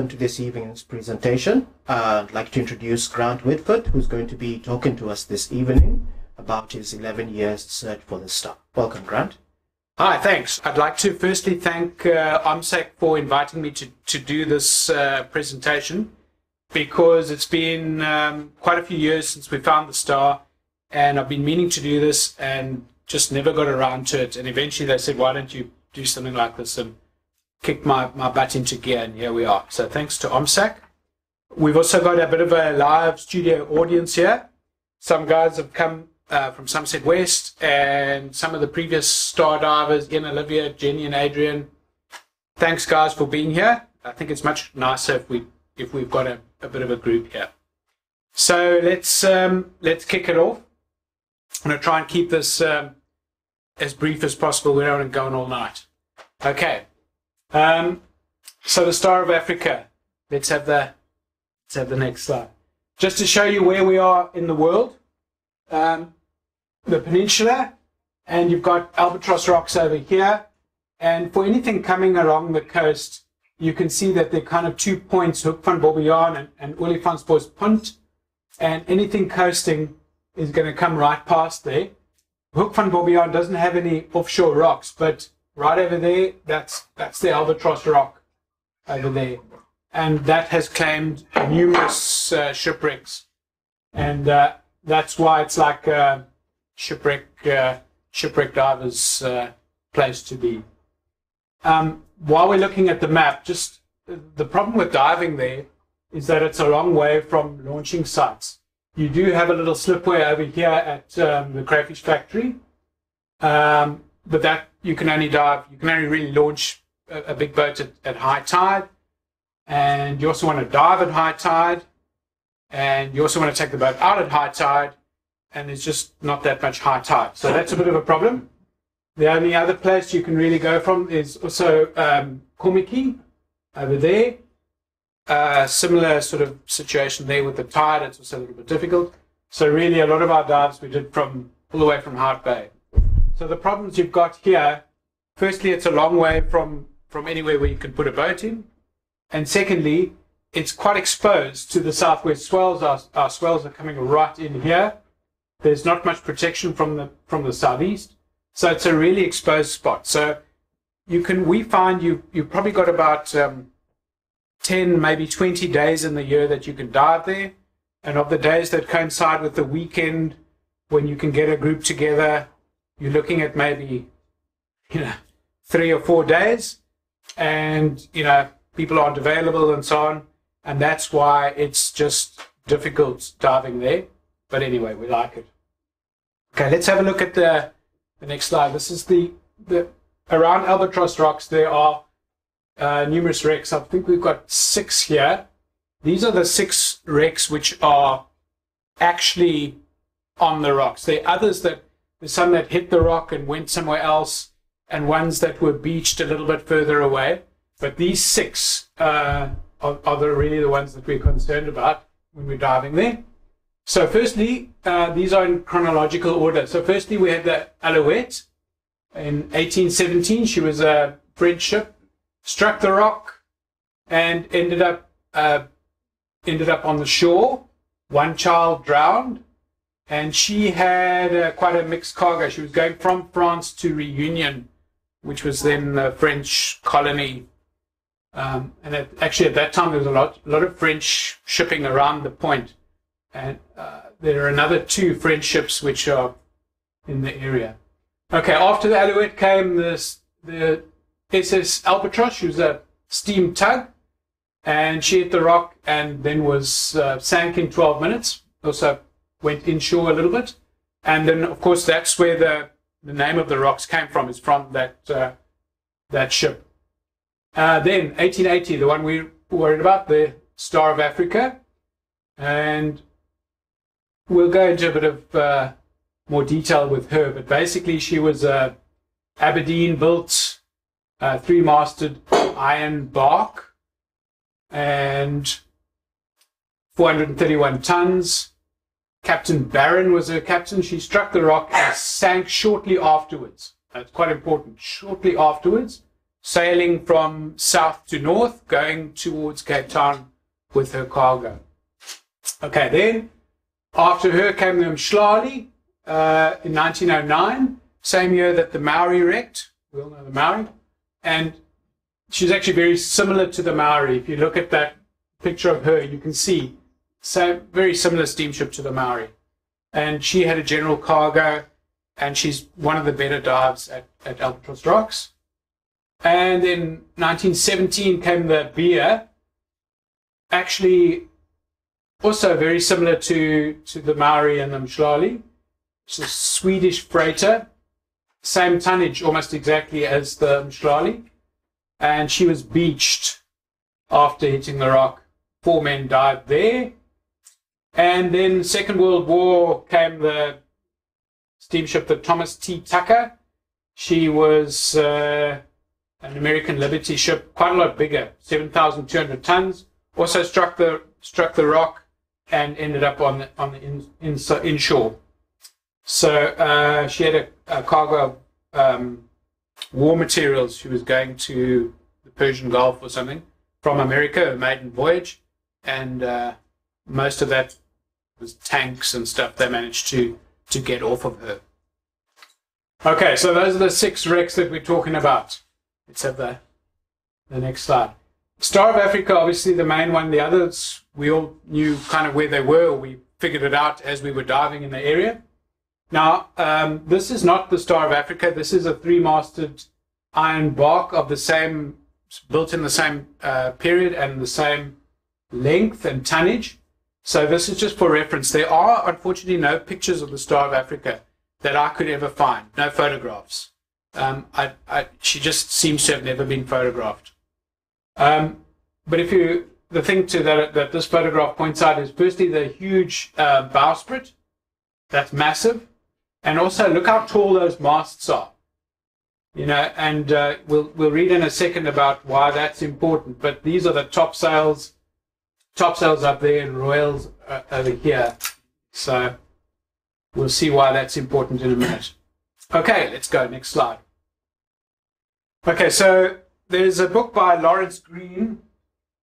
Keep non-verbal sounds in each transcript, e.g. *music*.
welcome to this evening's presentation. Uh, I'd like to introduce Grant Whitford, who's going to be talking to us this evening about his 11 years search for the star. Welcome, Grant. Hi, thanks. I'd like to firstly thank uh, OMSAC for inviting me to, to do this uh, presentation because it's been um, quite a few years since we found the star and I've been meaning to do this and just never got around to it. And eventually they said, why don't you do something like this? And kicked my, my butt into gear, and here we are. So thanks to OMSAC. We've also got a bit of a live studio audience here. Some guys have come uh, from Somerset West, and some of the previous star divers, Ian, Olivia, Jenny, and Adrian. Thanks, guys, for being here. I think it's much nicer if we if we've got a, a bit of a group here. So let's um, let's kick it off. I'm going to try and keep this um, as brief as possible. We don't want to go on all night. Okay. Um, so the Star of Africa. Let's have the let's have the next slide. Just to show you where we are in the world, um, the peninsula, and you've got albatross rocks over here. And for anything coming along the coast, you can see that they're kind of two points, Hoek van Bobbejaan and, and Olifantsbos punt And anything coasting is going to come right past there. Hoek van Bobbejaan doesn't have any offshore rocks, but right over there, that's that's the albatross rock over there, and that has claimed numerous uh, shipwrecks, and uh, that's why it's like a shipwreck uh, shipwreck divers' uh, place to be. Um, while we're looking at the map, just the problem with diving there is that it's a long way from launching sites. You do have a little slipway over here at um, the crayfish factory, um, but that you can only dive, you can only really launch a, a big boat at, at, high tide. And you also want to dive at high tide. And you also want to take the boat out at high tide. And there's just not that much high tide. So that's a bit of a problem. The only other place you can really go from is also um, Kommetjie over there. Uh, similar sort of situation there with the tide. It's also a little bit difficult. So really, a lot of our dives we did from all the way from Hout Bay. So the problems you've got here, firstly, it's a long way from, from anywhere where you can put a boat in. And secondly, it's quite exposed to the southwest swells. Our, our swells are coming right in here. There's not much protection from the, from the southeast. So it's a really exposed spot. So you can, we find you, you've probably got about um, 10, maybe 20 days in the year that you can dive there. And of the days that coincide with the weekend when you can get a group together you're looking at maybe, you know, three or four days, and you know people aren't available and so on, and that's why it's just difficult diving there. But anyway, we like it. Okay, let's have a look at the the next slide. This is the the around Albatross Rocks. There are uh, numerous wrecks. I think we've got six here. These are the six wrecks which are actually on the rocks. There are others that some that hit the rock and went somewhere else, and ones that were beached a little bit further away. But these six uh, are, are the, really the ones that we're concerned about when we're diving there. So, firstly, uh, these are in chronological order. So, firstly, we had the Alouette. In 1817, she was a French ship, struck the rock, and ended up uh, ended up on the shore. One child drowned, and she had uh, quite a mixed cargo. She was going from France to Reunion, which was then a French colony. Um, and at, actually, at that time, there was a lot, a lot of French shipping around the point. And uh, there are another two French ships which are in the area. Okay, after the Alouette came this, the SS Albatross. She was a steam tug, and she hit the rock and then was uh, sank in 12 minutes. Also went inshore a little bit. And then, of course, that's where the, the name of the rocks came from, is from that, uh, that ship. Uh, then, 1880, the one we worried about, the Star of Africa. And we'll go into a bit of uh, more detail with her, but basically, she was a Aberdeen built uh, three masted iron bark and 431 tons Captain Barron was her captain. She struck the rock and sank shortly afterwards. That's quite important. Shortly afterwards, sailing from south to north, going towards Cape Town with her cargo. Okay, then after her came the Mhlali uh, in 1909, same year that the Maori wrecked. We all know the Maori. And she's actually very similar to the Maori. If you look at that picture of her, you can see so very similar steamship to the Maori. And she had a general cargo, and she's one of the better dives at, at Albatross Rocks. And then 1917 came the Bia, actually also very similar to, to the Maori and the Mhlali. It's a Swedish freighter, same tonnage almost exactly as the Mhlali. And she was beached after hitting the rock. Four men died there. And then Second World War came the steamship, the Thomas T. Tucker. She was uh, an American Liberty ship, quite a lot bigger, 7,200 tons. Also struck the struck the rock and ended up on the, on the in, in, inshore. So uh, she had a, a cargo of um, war materials. She was going to the Persian Gulf or something from America, a maiden voyage, and uh, most of that was tanks and stuff they managed to to get off of her. Okay, so those are the six wrecks that we're talking about. Let's have the the next slide. Star of Africa, obviously the main one. The others we all knew kind of where they were. We figured it out as we were diving in the area. Now, um, this is not the Star of Africa. This is a three-masted iron bark of the same, built in the same uh, period and the same length and tonnage. So this is just for reference. There are unfortunately no pictures of the Star of Africa that I could ever find. No photographs. Um, I, I, she just seems to have never been photographed. Um, but if you, the thing to that, that this photograph points out is firstly the huge uh, bowsprit. That's massive. And also look how tall those masts are. You know, and uh, we'll, we'll read in a second about why that's important. But these are the topsails topsails up there and royals uh, over here. So we'll see why that's important in a minute. Okay, let's go. Next slide. Okay, so there's a book by Lawrence Green.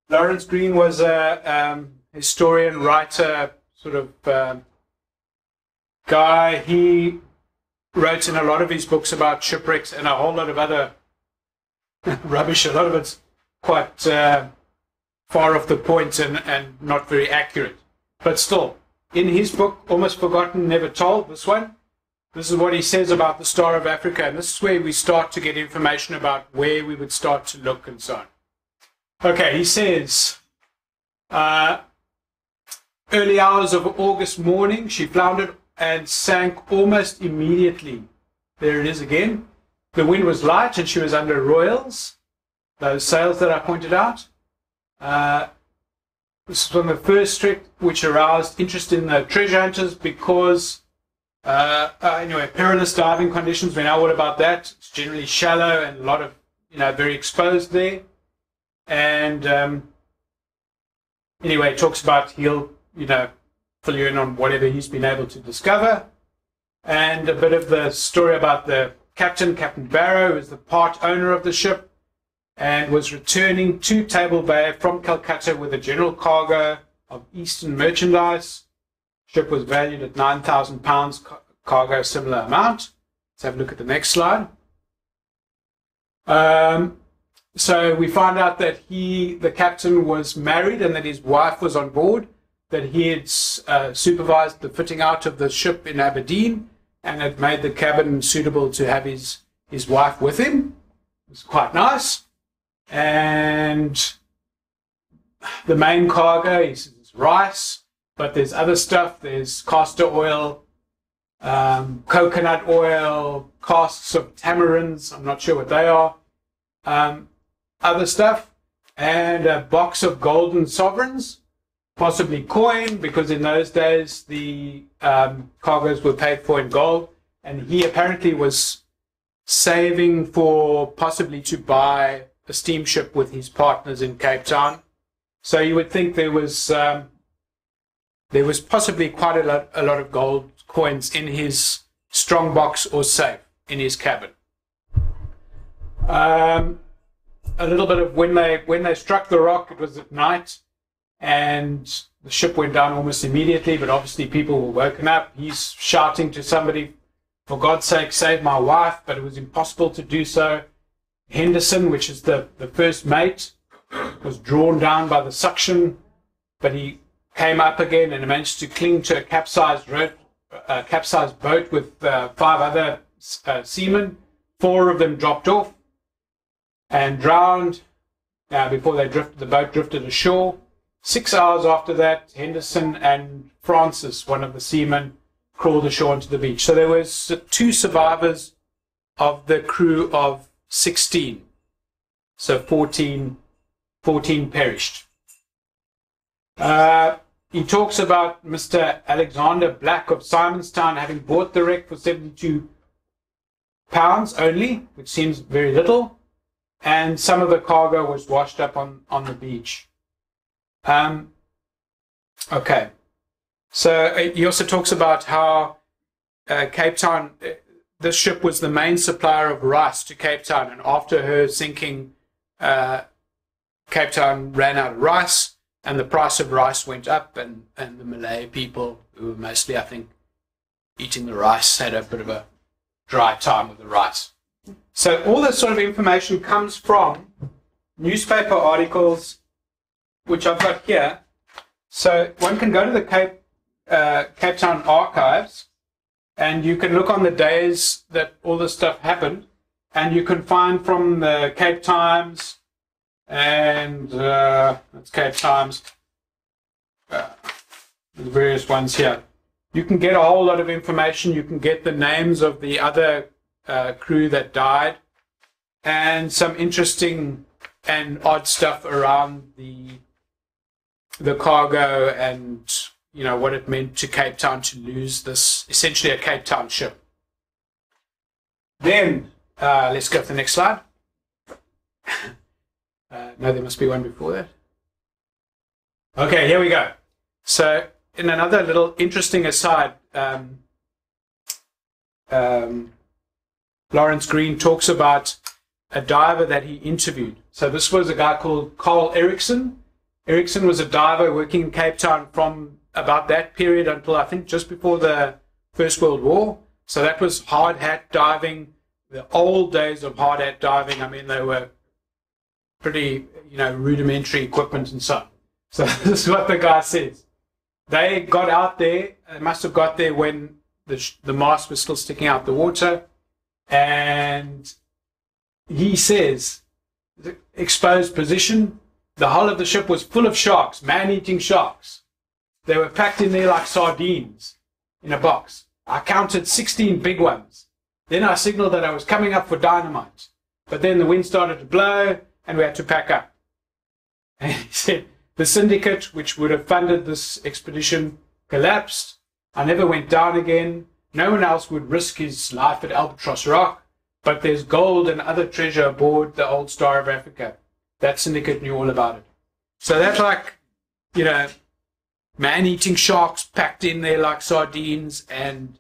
Lawrence Green was a um, historian, writer, sort of um, guy. He wrote in a lot of his books about shipwrecks and a whole lot of other *laughs* rubbish. A lot of it's quite uh, far off the point and, and not very accurate. But still, in his book, Almost Forgotten, Never Told, this one, this is what he says about the Star of Africa. And this is where we start to get information about where we would start to look and so on. Okay, he says, uh, early hours of August morning, she floundered and sank almost immediately. There it is again. The wind was light and she was under royals, those sails that I pointed out. Uh, this is of the first trick which aroused interest in the treasure hunters because, uh, uh, anyway, perilous diving conditions. We know all about that. It's generally shallow and a lot of, you know, very exposed there. And um, anyway, it talks about he'll, you know, fill you in on whatever he's been able to discover. And a bit of the story about the captain, Captain Barrow, is the part owner of the ship and was returning to Table Bay from Calcutta with a general cargo of Eastern merchandise. Ship was valued at nine thousand pounds. Cargo similar amount. Let's have a look at the next slide. Um, so we find out that he, the captain, was married and that his wife was on board. That he had uh, supervised the fitting out of the ship in Aberdeen and had made the cabin suitable to have his his wife with him. It was quite nice and the main cargo is, is rice, but there's other stuff. There's castor oil, um, coconut oil, casks of tamarinds. I'm not sure what they are. Um, other stuff, and a box of golden sovereigns, possibly coin, because in those days the um, cargoes were paid for in gold. And he apparently was saving for possibly to buy a steamship with his partners in Cape Town. So you would think there was um, there was possibly quite a lot, a lot of gold coins in his strong box or safe in his cabin. Um, a little bit of when they when they struck the rock. It was at night, and the ship went down almost immediately. But obviously, people were woken up. He's shouting to somebody, "For God's sake, save my wife!" But it was impossible to do so. Henderson, which is the the first mate, was drawn down by the suction, but he came up again and managed to cling to a capsized, road, uh, capsized boat with uh, five other uh, seamen. Four of them dropped off and drowned before they drifted. The boat drifted ashore. Six hours after that, Henderson and Francis, one of the seamen, crawled ashore onto the beach. So there was two survivors of the crew of 16. So 14, 14 perished. Uh, he talks about Mr. Alexander Black of Simonstown having bought the wreck for 72 pounds only, which seems very little, and some of the cargo was washed up on, on the beach. Um, okay. So uh, he also talks about how uh, Cape Town, uh, this ship was the main supplier of rice to Cape Town, and after her sinking, uh, Cape Town ran out of rice and the price of rice went up, and, and the Malay people, who were mostly, I think, eating the rice, had a bit of a dry time with the rice. So all this sort of information comes from newspaper articles, which I've got here. So one can go to the Cape, uh, Cape Town archives, and you can look on the days that all this stuff happened, and you can find from the Cape Times, and uh, it's Cape Times. Uh, the various ones here. You can get a whole lot of information. You can get the names of the other uh, crew that died, and some interesting and odd stuff around the the cargo and you know what it meant to Cape Town to lose this essentially a Cape Town ship. Then uh, let's go to the next slide. *laughs* Uh, no, there must be one before that. Okay, here we go. So, in another little interesting aside, um, um, Lawrence Green talks about a diver that he interviewed. So, this was a guy called Carl Erickson. Erickson was a diver working in Cape Town from about that period until I think just before the First World War. So, that was hard hat diving, the old days of hard hat diving. I mean, they were pretty, you know, rudimentary equipment and so. *laughs* So this is what the guy says. They got out there, they must have got there when the, the mast was still sticking out the water. And he says, exposed position, the hull of the ship was full of sharks, man-eating sharks. They were packed in there like sardines in a box. I counted 16 big ones. Then I signaled that I was coming up for dynamite. But then the wind started to blow, and we had to pack up. *laughs* And he said, the syndicate which would have funded this expedition collapsed. I never went down again. No one else would risk his life at Albatross Rock, but there's gold and other treasure aboard the old Star of Africa. That syndicate knew all about it. So that's like, you know, man-eating sharks packed in there like sardines and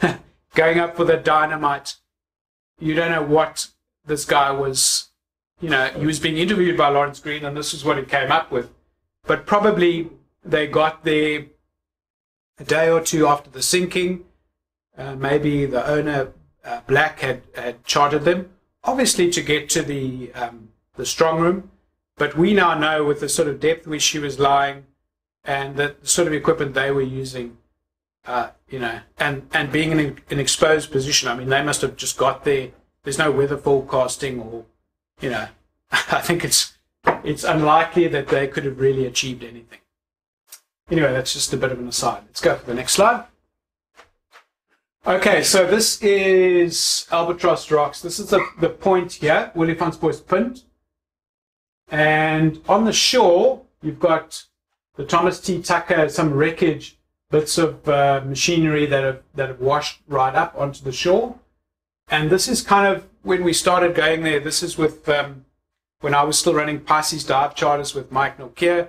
*laughs* going up for the dynamite. You don't know what this guy was you know, he was being interviewed by Lawrence Green, and this is what he came up with. But probably they got there a day or two after the sinking. Uh, maybe the owner, uh, Black, had, had chartered them, obviously to get to the um, the strong room. But we now know with the sort of depth which she was lying, and the sort of equipment they were using, uh, you know, and and being in an exposed position. I mean, they must have just got there. There's no weather forecasting or you know, *laughs* I think it's it's unlikely that they could have really achieved anything. Anyway, that's just a bit of an aside. Let's go to the next slide. Okay, so this is Albatross Rocks. This is the, the point here, Olifantsbos Punt. And on the shore, you've got the Thomas T. Tucker, some wreckage, bits of uh, machinery that have, that have washed right up onto the shore. And this is kind of when we started going there. This is with um, when I was still running Pisces dive charters with Mike Nokia,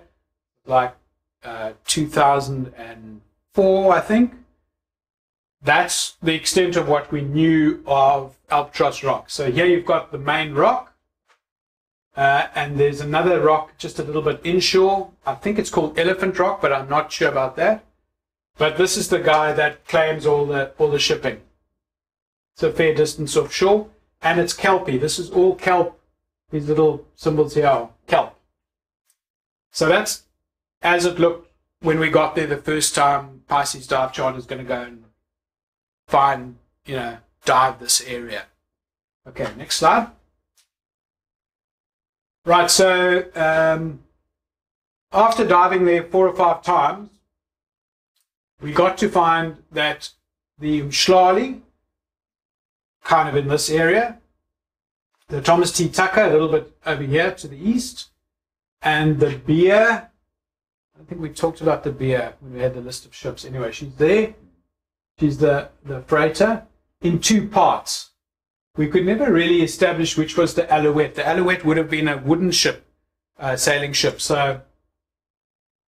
like uh, 2004, I think. That's the extent of what we knew of Albatross Rock. So here you've got the main rock, Uh, and there's another rock just a little bit inshore. I think it's called Elephant Rock, but I'm not sure about that. But this is the guy that claims all the all the shipping. It's a fair distance offshore, and it's kelpy. This is all kelp. These little symbols here are kelp. So that's as it looked when we got there the first time. Pisces Dive Charter is going to go and find, you know, dive this area. Okay, next slide. Right, so um, after diving there four or five times, we got to find that the Mhlali, kind of in this area, the Thomas T. Tucker a little bit over here to the east, and the Bia. I think we talked about the Bia when we had the list of ships. Anyway, she's there. She's the, the freighter in two parts we could never really establish which was the Alouette. The Alouette would have been a wooden ship, uh, sailing ship. So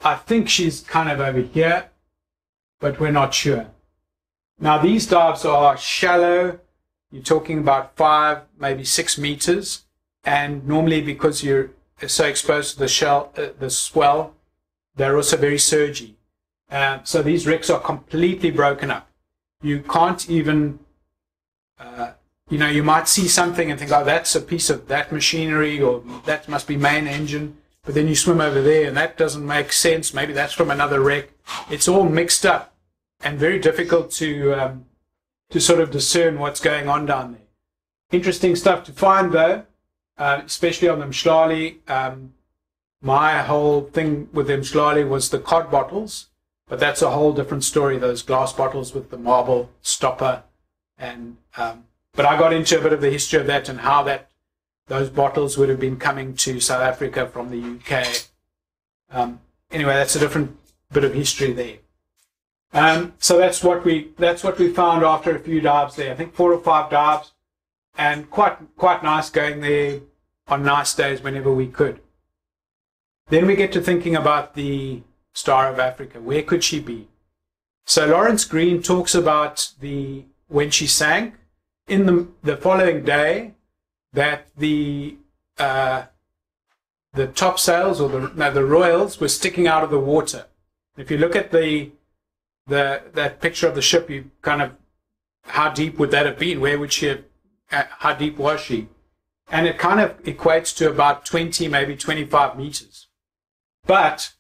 I think she's kind of over here, but we're not sure. Now these dives are shallow. You're talking about five, maybe six meters, and normally because you're so exposed to the shell, uh, the swell, they're also very surgy. Uh, so these wrecks are completely broken up. You can't even uh, you know, you might see something and think, oh, that's a piece of that machinery or that must be main engine. But then you swim over there and that doesn't make sense. Maybe that's from another wreck. It's all mixed up and very difficult to, um, to sort of discern what's going on down there. Interesting stuff to find though, uh, especially on the Mhlali. Um, my whole thing with the Mhlali was the Codd bottles, but that's a whole different story. Those glass bottles with the marble stopper and um, but I got into a bit of the history of that and how that those bottles would have been coming to South Africa from the UK. Um, anyway, that's a different bit of history there. Um, so that's what we that's what we found after a few dives there. I think four or five dives, and quite quite nice going there on nice days whenever we could. Then we get to thinking about the Star of Africa. Where could she be? So Lawrence Green talks about the when she sank in the, the following day that the uh, the topsails or the no, the royals were sticking out of the water. If you look at the the that picture of the ship, you kind of how deep would that have been? Where would she have? Uh, how deep was she? And it kind of equates to about 20, maybe 25 meters. But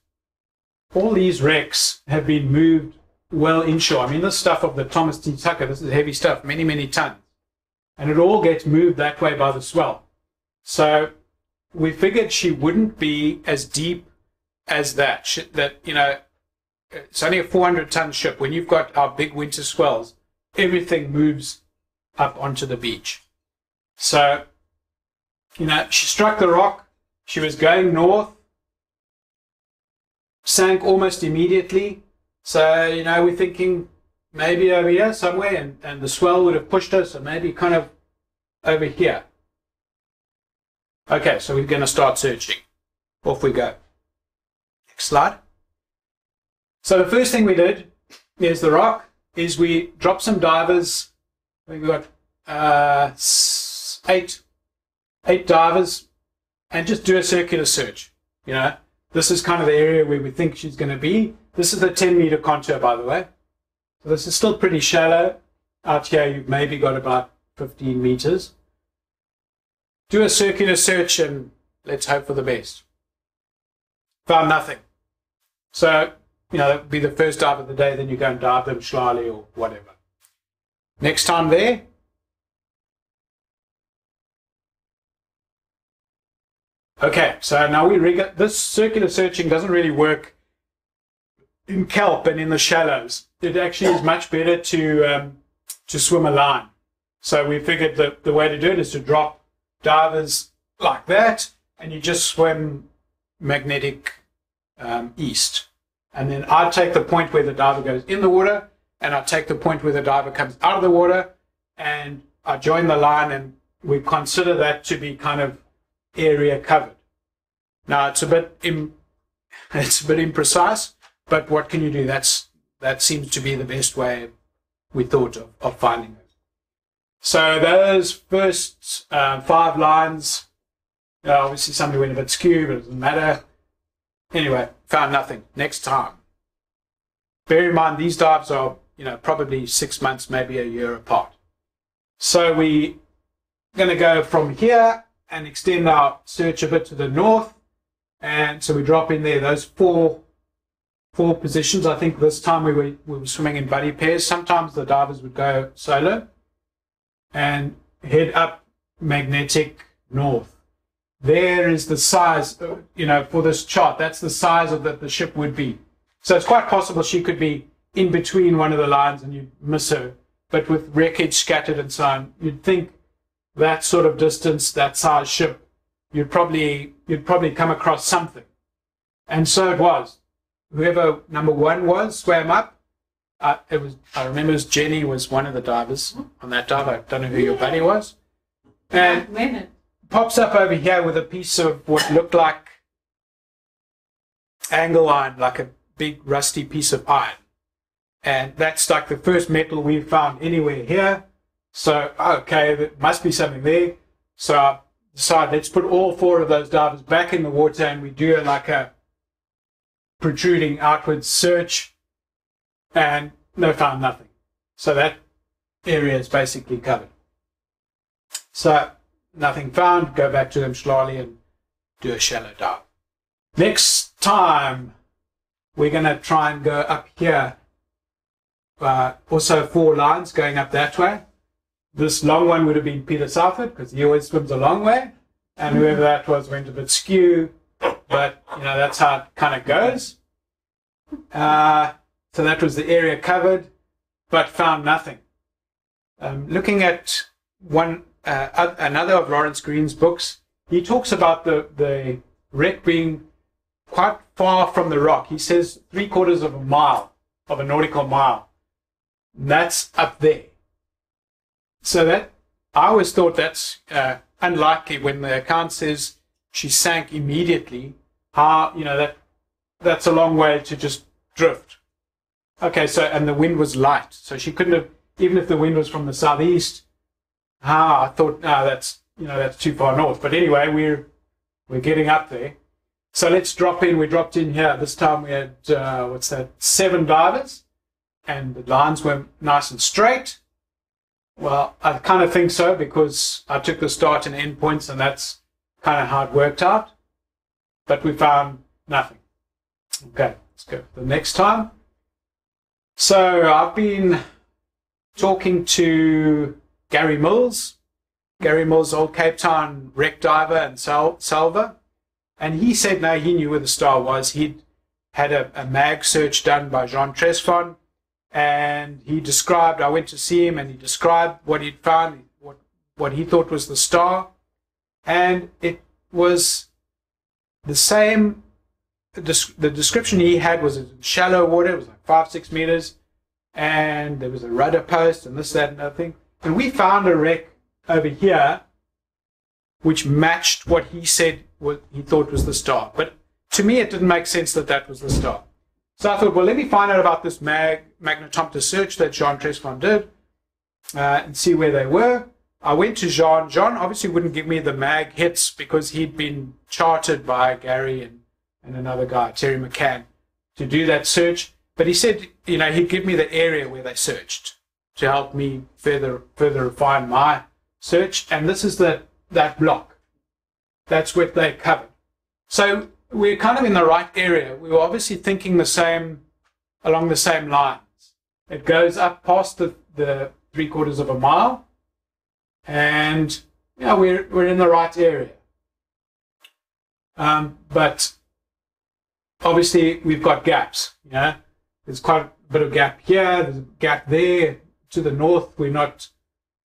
all these wrecks have been moved well inshore. I mean, this stuff of the Thomas T. Tucker, this is heavy stuff, many, many tons and it all gets moved that way by the swell. So we figured she wouldn't be as deep as that. She, that you know, it's only a 400 ton ship. When you've got our big winter swells, everything moves up onto the beach. So, you know, she struck the rock. She was going north, sank almost immediately. So, you know, we're thinking maybe over here somewhere, and, and the swell would have pushed us, and maybe kind of over here. Okay, so we're going to start searching. Off we go. Next slide. So the first thing we did, is the rock, is we dropped some divers. We've got uh, eight, eight divers, and just do a circular search. You know, this is kind of the area where we think she's going to be. This is the 10 meter contour, by the way. So this is still pretty shallow. Out here, you've maybe got about 15 meters. Do a circular search and let's hope for the best. Found nothing. So, you know, that would be the first dive of the day, then you go and dive the Mhlali or whatever. Next time there, Okay, so now we rig this circular searching doesn't really work in kelp and in the shallows. It actually is much better to um, to swim a line. So we figured that the way to do it is to drop divers like that, and you just swim magnetic um, east. And then I take the point where the diver goes in the water, and I take the point where the diver comes out of the water, and I join the line, and we consider that to be kind of area covered. Now it's a bit Im- *laughs* it's a bit imprecise, but what can you do? That's that seems to be the best way we thought of, of finding it. So those first uh, five lines Uh, obviously, somebody went a bit skew, but it doesn't matter. Anyway, found nothing. Next time. Bear in mind, these dives are, you know, probably six months, maybe a year apart. So we're going to go from here and extend our search a bit to the north. And so we drop in there those four four positions. I think this time we were, we were swimming in buddy pairs. Sometimes the divers would go solo and head up magnetic north. There is the size, uh, you know, for this chart. That's the size of that the ship would be. So it's quite possible she could be in between one of the lines and you'd miss her. But with wreckage scattered and so on, you'd think that sort of distance, that size ship, you'd probably you'd probably come across something. And so it was. Whoever number one was swam up. Uh, it was I remember it was Jenny was one of the divers on that dive. I don't know who your buddy was. And Women. pops up over here with a piece of what looked like angle iron, like a big rusty piece of iron. And that's like the first metal we've found anywhere here. So, okay, there must be something there. So I decided let's put all four of those divers back in the water and we do like a protruding outwards search and no found nothing. So that area is basically covered. So nothing found, go back to the Mhlali and do a shallow dive. Next time we're going to try and go up here. Uh, also four lines going up that way. This long one would have been Peter Southard because he always swims a long way. And whoever that was went a bit skew. But, you know, that's how it kind of goes. Uh, so that was the area covered, but found nothing. Um, looking at one uh, another of Lawrence Green's books, he talks about the, the wreck being quite far from the rock. He says three quarters of a mile, of a nautical mile. That's up there. So that I always thought that's uh, unlikely when the account says she sank immediately. How you know that that's a long way to just drift. Okay, so and the wind was light, so she couldn't have even if the wind was from the southeast. Ah, I thought ah, that's you know that's too far north. But anyway, we're we're getting up there. So let's drop in. We dropped in here. This time we had uh, what's that? Seven divers, and the lines were nice and straight. Well, I kind of think so because I took the start and end points, and that's kind of it worked out. But we found nothing. Okay, let's go the next time. So I've been talking to Gary Mills, Gary Mills, old Cape Town wreck diver and sal- salver, and he said no, he knew where the star was. He'd had a, a mag search done by Jean Tresfon, and he described. I went to see him, and he described what he'd found, what what he thought was the star, and it was the same. The description he had was shallow water. It was like five, six meters, and there was a rudder post, and this, that, and other thing. And we found a wreck over here which matched what he said what he thought was the star. But to me, it didn't make sense that that was the star. So I thought, well, let me find out about this mag magnetometer search that Jean Tresfon did uh, and see where they were. I went to Jean. Jean obviously wouldn't give me the mag hits because he'd been chartered by Gary and, and another guy, Terry McCann, to do that search. But he said, you know, he'd give me the area where they searched to help me further further refine my search. And this is the that block. That's what they covered. So we're kind of in the right area. We were obviously thinking the same, along the same lines. It goes up past the, the three quarters of a mile, and yeah, we're we're in the right area. Um, but obviously we've got gaps. Yeah, there's quite a bit of gap here. There's a gap there to the north. We're not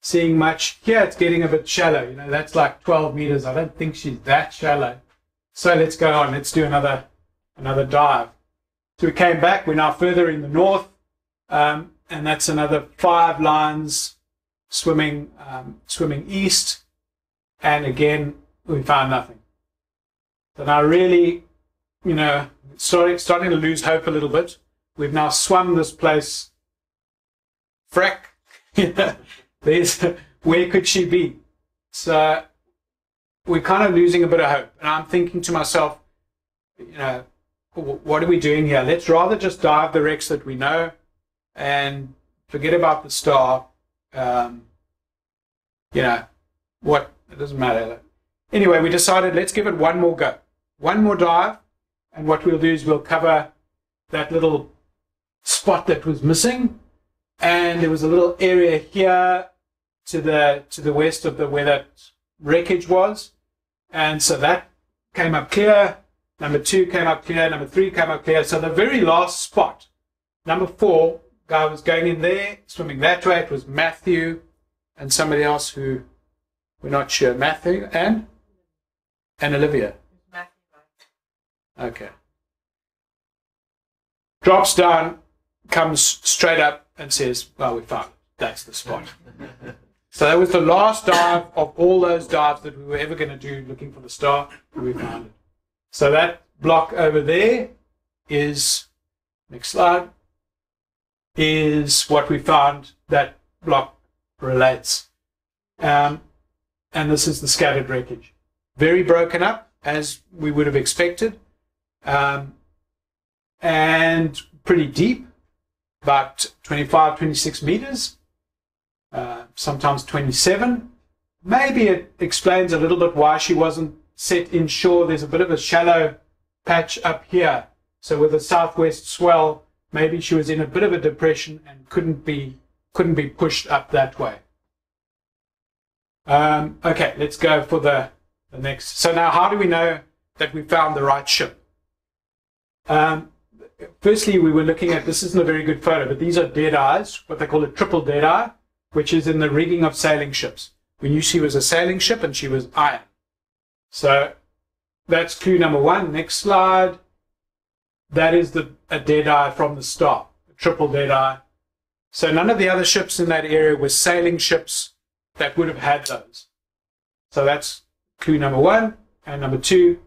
seeing much. Here it's getting a bit shallow. You know, that's like 12 meters. I don't think she's that shallow. So let's go on. Let's do another another dive. So we came back. We're now further in the north, um, and that's another five lines swimming um, swimming east. And again, we found nothing. So I really, you know, starting starting to lose hope a little bit. We've now swum this place. Frack. *laughs* There's where could she be? So we're kind of losing a bit of hope. And I'm thinking to myself, you know, what are we doing here? Let's rather just dive the wrecks that we know and forget about the star. Um, you know, what, it doesn't matter. Anyway, we decided let's give it one more go. One more dive. And what we'll do is we'll cover that little spot that was missing. And there was a little area here to the to the west of the where that wreckage was. And so that came up clear. Number two came up clear. Number three came up clear. So the very last spot, number four, guy was going in there, swimming that way. It was Matthew and somebody else who we're not sure. Matthew and and Olivia. Okay. Drops down, comes straight up and says, Well, we found it. That's the spot. *laughs* so that was the last dive of all those dives that we were ever going to do looking for the star. We found it. So that block over there is, next slide, is what we found that block relates. Um, and this is the scattered wreckage. Very broken up, as we would have expected, um, and pretty deep, about 25, 26 meters, uh, sometimes 27. Maybe it explains a little bit why she wasn't set inshore. There's a bit of a shallow patch up here. So with a southwest swell, maybe she was in a bit of a depression and couldn't be couldn't be pushed up that way. Um, okay, let's go for the, the next. So now, how do we know that we found the right ship? Um, firstly, we were looking at this isn't a very good photo, but these are dead eyes, what they call a triple dead eye, which is in the rigging of sailing ships. We knew she was a sailing ship and she was iron. So that's clue number one. Next slide. That is the a dead eye from the start, a triple dead eye. So none of the other ships in that area were sailing ships that would have had those. So that's clue number one. And number two,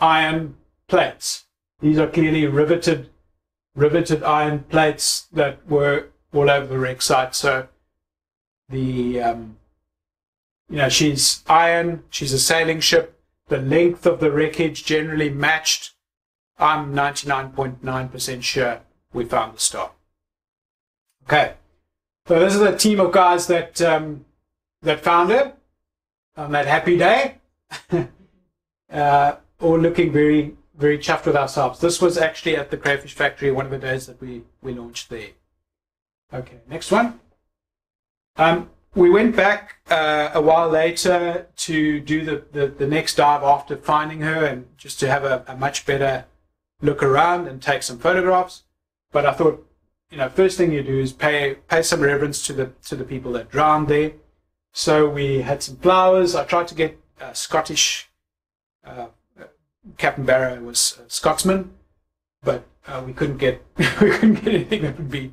iron plates. These are clearly riveted, riveted iron plates that were all over the wreck site. So the, um, you know, she's iron, she's a sailing ship. The length of the wreckage generally matched. I'm 99.9% sure we found the star. Okay. So this is a team of guys that um, that found her on that happy day, *laughs* uh, all looking very, very chuffed with ourselves. This was actually at the Crayfish Factory, one of the days that we, we launched there. Okay, next one. Um, we went back uh, a while later to do the, the, the, next dive after finding her and just to have a, a, much better look around and take some photographs. But I thought, you know, first thing you do is pay pay some reverence to the to the people that drowned there. So we had some flowers. I tried to get uh, Scottish. Uh, Captain Barrow was a Scotsman, but uh, we couldn't get *laughs* we couldn't get anything that would be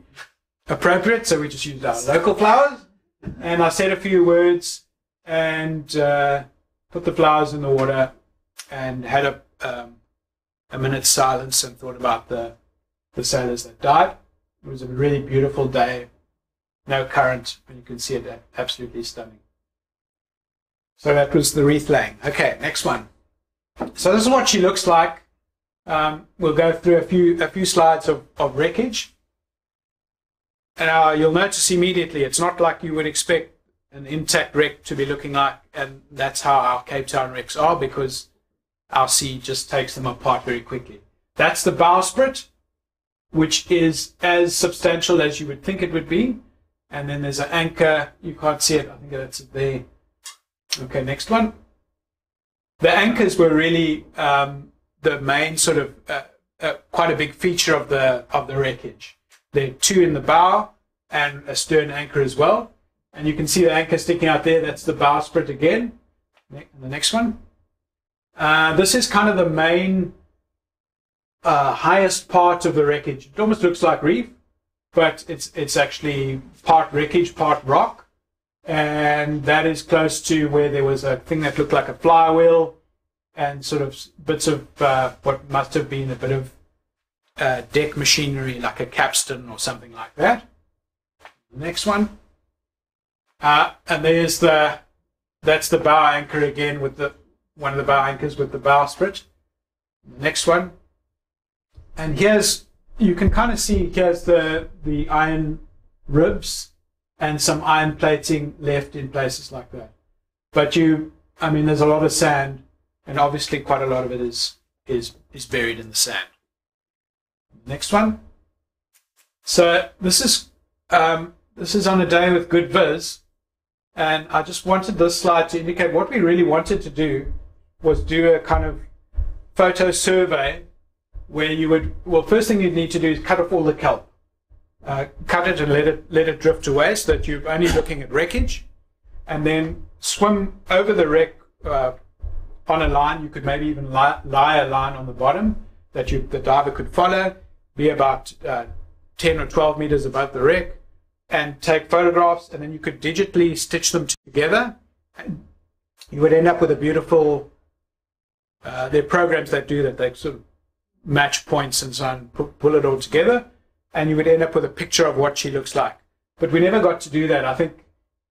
appropriate. So we just used our local flowers. And I said a few words and uh, put the flowers in the water and had a um, a minute's silence and thought about the the sailors that died. It was a really beautiful day no current, and you can see it absolutely stunning. So that was the wreath laying. Okay, next one. So this is what she looks like. Um, we'll go through a few a few slides of, of wreckage. And uh, you'll notice immediately it's not like you would expect an intact wreck to be looking like, and that's how our Cape Town wrecks are because our sea just takes them apart very quickly. That's the bowsprit, which is as substantial as you would think it would be. And then there's an anchor. You can't see it. I think that's there. Okay, next one. The anchors were really um, the main sort of uh, uh, quite a big feature of the of the wreckage. There are two in the bow and a stern anchor as well. And you can see the anchor sticking out there. That's the bowsprit again. The next one. Uh, this is kind of the main uh, highest part of the wreckage. It almost looks like reef, but it's it's actually part wreckage, part rock, and that is close to where there was a thing that looked like a flywheel, and sort of bits of uh, what must have been a bit of uh, deck machinery, like a capstan or something like that. next one, uh, and there's the that's the bow anchor again with the one of the bow anchors with the bowsprit. Next one. And here's, you can kind of see here's the, the iron ribs and some iron plating left in places like that. But you, I mean, there's a lot of sand and obviously quite a lot of it is, is, is buried in the sand. Next one. So this is, um, this is on a day with good viz. And I just wanted this slide to indicate what we really wanted to do was do a kind of photo survey where you would, well, first thing you'd need to do is cut off all the kelp. Uh, cut it and let it, let it drift away so that you're only looking at wreckage. And then swim over the wreck uh, on a line. You could maybe even lie, lie, a line on the bottom that you, the diver could follow, be about uh, 10 or 12 meters above the wreck, and take photographs. And then you could digitally stitch them together. And you would end up with a beautiful uh, there are programs that do that. They sort of match points and so on, pull it all together, and you would end up with a picture of what she looks like. But we never got to do that. I think,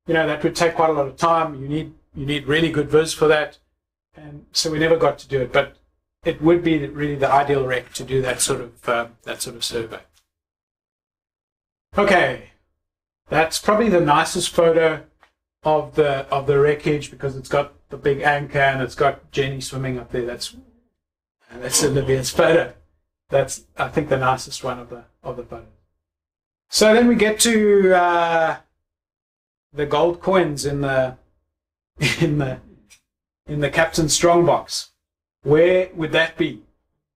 you know, that would take quite a lot of time. You need you need really good viz for that, and so we never got to do it. But it would be really the ideal wreck to do that sort of uh, that sort of survey. Okay, that's probably the nicest photo of the of the wreckage because it's got the big anchor and it's got Jenny swimming up there. That's that's Olivia's photo. That's I think the nicest one of the of the photos. So then we get to uh, the gold coins in the *laughs* in the in the Captain Strongbox. Where would that be?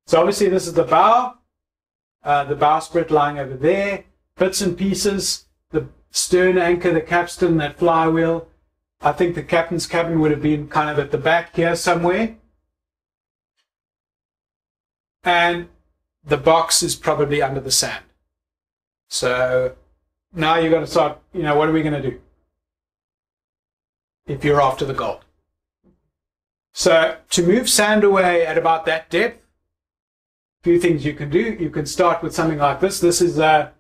So obviously this is the bow, uh, the bowsprit lying over there, bits and pieces, stern anchor, the capstan, that flywheel. I think the captain's cabin would have been kind of at the back here somewhere. And the box is probably under the sand. So now you're going to start, you know, what are we going to do? If you're after the gold. So to move sand away at about that depth, a few things you can do. You can start with something like this. This is a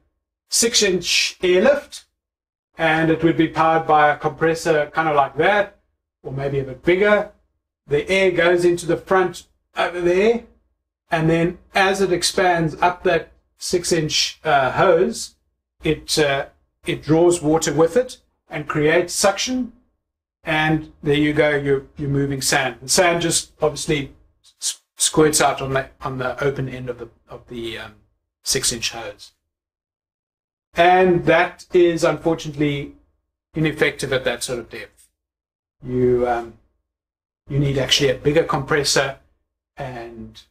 six inch airlift and it would be powered by a compressor kind of like that, or maybe a bit bigger. The air goes into the front over there, and then as it expands up that six inch uh, hose, it, uh, it draws water with it and creates suction. And there you go, you're, you're moving sand. The sand just obviously squirts out on the, on the open end of the, of the um, six inch hose. And that is unfortunately ineffective at that sort of depth. You, um, you need actually a bigger compressor and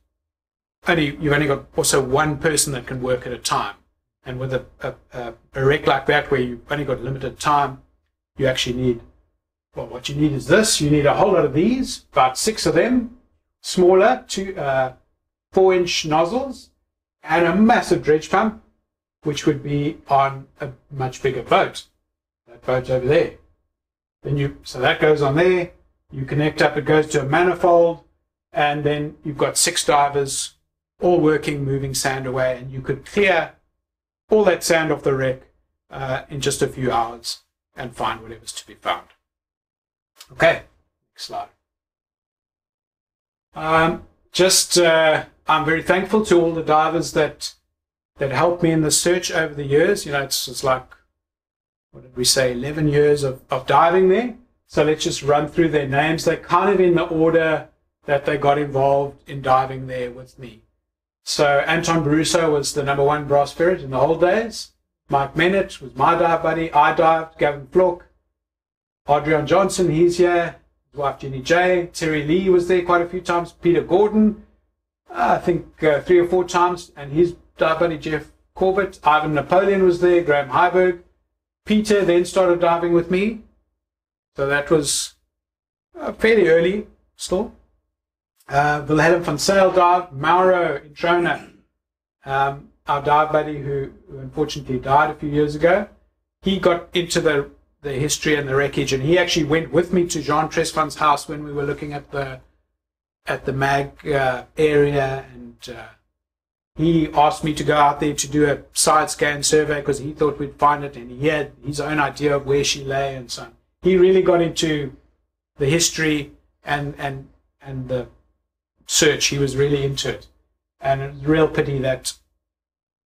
only, you've only got also one person that can work at a time. And with a, a, a wreck like that where you've only got limited time, you actually need, well, what you need is this. You need a whole lot of these, about six of them, smaller, two, uh, four inch nozzles, and a massive dredge pump which would be on a much bigger boat. That boat's over there. Then you, so that goes on there. You connect up, it goes to a manifold, and then you've got six divers all working, moving sand away, and you could clear all that sand off the wreck uh, in just a few hours and find whatever's to be found. Okay, next slide. Um, just, uh, I'm very thankful to all the divers that that helped me in the search over the years. You know, it's, it's like, what did we say, 11 years of, of diving there. So let's just run through their names. They're kind of in the order that they got involved in diving there with me. So Anton Baruso was the number one brass ferret in the whole days. Mike Mennett was my dive buddy. I dived. Gavin Flock. Adrian Johnson, he's here. His wife Jenny J. Terry Lee was there quite a few times. Peter Gordon, I think uh, three or four times. And his buddy Jeff Corbett. Ivan Napoleon was there, Graham Heiberg. Peter then started diving with me. So that was uh, fairly early still. Uh, Wilhelm van Sale dive, Mauro Introna, um, our dive buddy who, who, unfortunately died a few years ago. He got into the, the history and the wreckage and he actually went with me to Jean Tresvan's house when we were looking at the at the mag uh, area and uh, he asked me to go out there to do a side scan survey because he thought we'd find it and he had his own idea of where she lay and so on. He really got into the history and, and, and the search. He was really into it, and it was a real pity that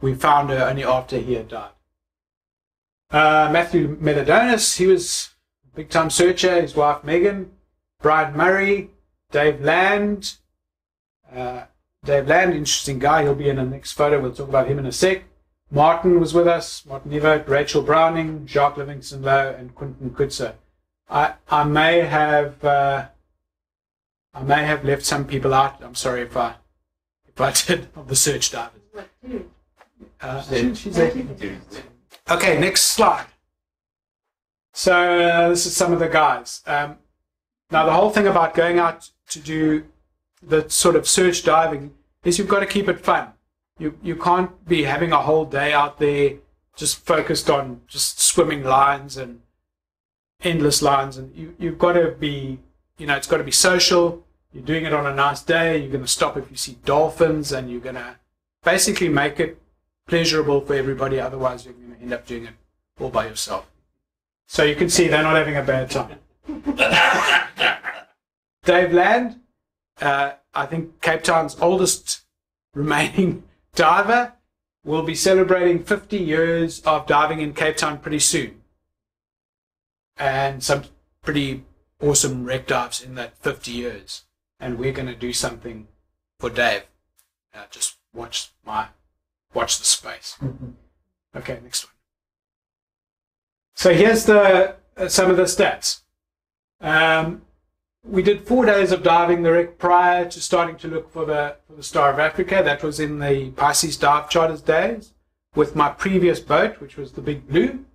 we found her only after he had died. Uh, Matthew Meladonis, he was a big time searcher. His wife Megan, Brian Murray, Dave Land. Uh, Dave Land, interesting guy. He'll be in the next photo. We'll talk about him in a sec. Martin was with us. Martin Evo, Rachel Browning, Jacques Livingston Lowe, and Quentin Kutzer. I I may have uh, I may have left some people out. I'm sorry if I if I *laughs* did of the search divers. Uh, Okay, next slide. So uh, this is some of the guys. Um, now the whole thing about going out to do the sort of search diving is you've got to keep it fun. You you can't be having a whole day out there just focused on just swimming lines and endless lines, and you you've got to be you know it's got to be social. You're doing it on a nice day. You're going to stop if you see dolphins, and you're going to basically make it pleasurable for everybody. Otherwise, you're going to end up doing it all by yourself. So you can see they're not having a bad time. *laughs* Dave Land, uh, I think Cape Town's oldest remaining *laughs* diver, will be celebrating 50 years of diving in Cape Town pretty soon. And some pretty awesome wreck dives in that 50 years. And we're going to do something for Dave. Uh, just watch my watch the space. Okay, next one. So here's the uh, some of the stats. Um, we did four days of diving the wreck prior to starting to look for the for the Star of Africa. That was in the Pisces Dive Charters days with my previous boat, which was the Big Blue.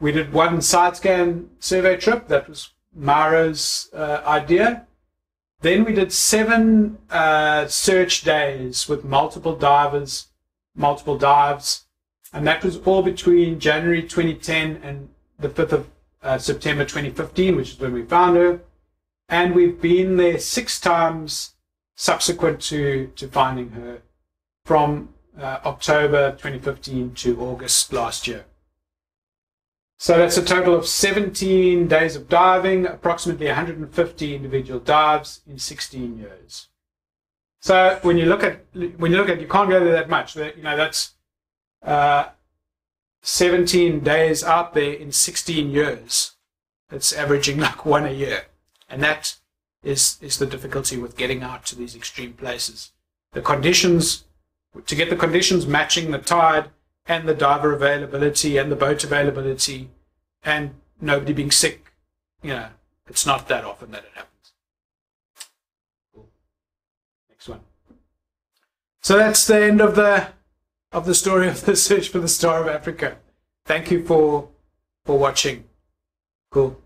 We did one side scan survey trip. That was Mara's uh, idea. Then we did seven uh, search days with multiple divers, multiple dives, and that was all between January 2010 and the 5th of uh, September 2015, which is when we found her and we've been there six times subsequent to, to finding her from uh, October 2015 to August last year. So that's a total of 17 days of diving, approximately 150 individual dives in 16 years. So when you look at when you look at you can't go there that much. You know that's uh, 17 days out there in 16 years. It's averaging like one a year. And that is, is the difficulty with getting out to these extreme places. The conditions, to get the conditions matching the tide and the diver availability and the boat availability and nobody being sick, you know, it's not that often that it happens. Cool. Next one. So that's the end of the of the story of the search for the Star of Africa. Thank you for for watching. Cool.